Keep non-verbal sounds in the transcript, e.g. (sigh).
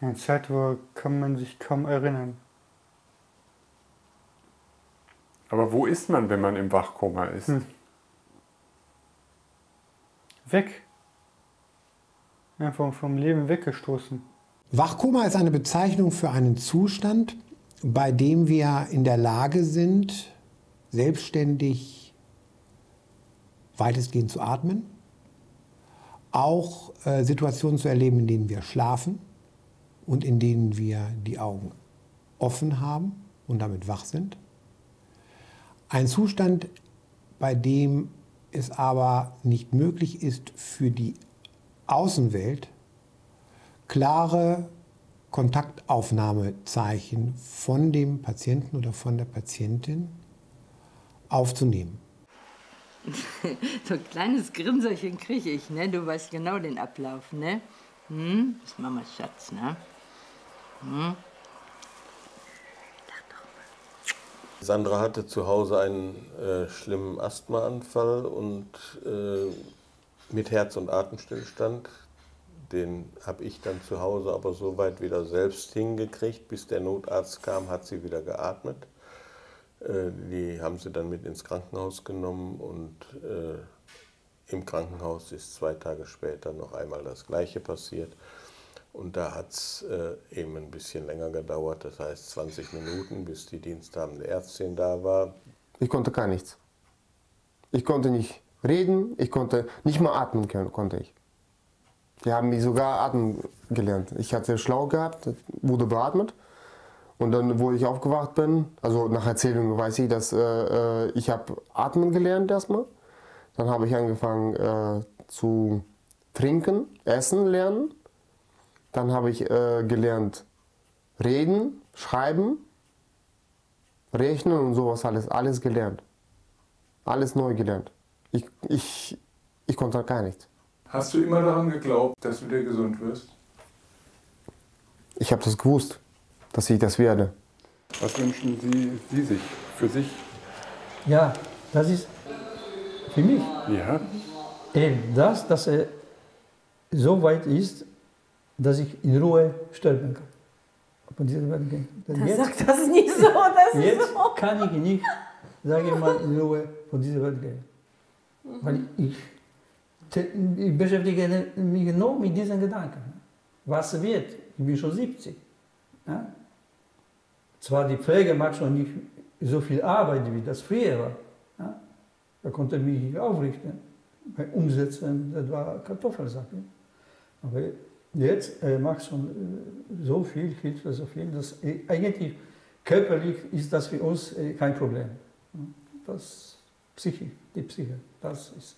Eine Zeit, wo kann man sich kaum erinnern. Aber wo ist man, wenn man im Wachkoma ist? Hm. Weg. Einfach vom Leben weggestoßen. Wachkoma ist eine Bezeichnung für einen Zustand, bei dem wir in der Lage sind, selbstständig weitestgehend zu atmen, auch äh, Situationen zu erleben, in denen wir schlafen und in denen wir die Augen offen haben und damit wach sind. Ein Zustand, bei dem es aber nicht möglich ist, für die Außenwelt klare Kontaktaufnahmezeichen von dem Patienten oder von der Patientin aufzunehmen. (laughs) so ein kleines Grinserchen kriege ich, ne? Du weißt genau den Ablauf, ne? Hm? Das ist Mamas Schatz, ne? Hm? Sandra hatte zu Hause einen äh, schlimmen Asthmaanfall und äh, mit Herz- und Atemstillstand. Den habe ich dann zu Hause aber so weit wieder selbst hingekriegt. Bis der Notarzt kam, hat sie wieder geatmet. Äh, die haben sie dann mit ins Krankenhaus genommen und äh, im Krankenhaus ist zwei Tage später noch einmal das Gleiche passiert. Und da hat es äh, eben ein bisschen länger gedauert, das heißt 20 Minuten, bis die diensthabende Ärztin da war. Ich konnte gar nichts. Ich konnte nicht reden, ich konnte nicht mal atmen können, konnte ich. Die haben mich sogar atmen gelernt. Ich hatte schlau gehabt, wurde beatmet. Und dann, wo ich aufgewacht bin, also nach Erzählung weiß ich, dass äh, äh ich habe atmen gelernt erstmal. Dann habe ich angefangen äh, zu trinken, essen lernen. Dann habe ich äh, gelernt reden, schreiben, rechnen und sowas alles, alles gelernt. Alles neu gelernt. Ich, ich, ich konnte gar nichts. Hast du immer daran geglaubt, dass du wieder gesund wirst? Ich habe das gewusst, dass ich das werde. Was wünschen Sie, Sie sich für sich? Ja, das ist für mich. Ja. Eben das, dass er so weit ist, dass ich in Ruhe sterben kann. Von dieser Welt gehen. Das sagt das nicht so, das jetzt so. kann ich nicht, sage ich mal, in Ruhe von dieser Welt gehen. Weil ich, ich beschäftige mich nur mit diesen Gedanken. Was wird? Ich bin schon 70. Ja? Zwar die Pflege macht schon nicht so viel Arbeit, wie das früher war. Ja? Da konnte ich mich aufrichten. Bei Umsetzen, das war Kartoffelsache. Aber jetzt äh, macht schon äh, so viel, hilft so viel, dass äh, eigentlich körperlich ist das für uns äh, kein Problem. Das Psyche, die Psyche, das ist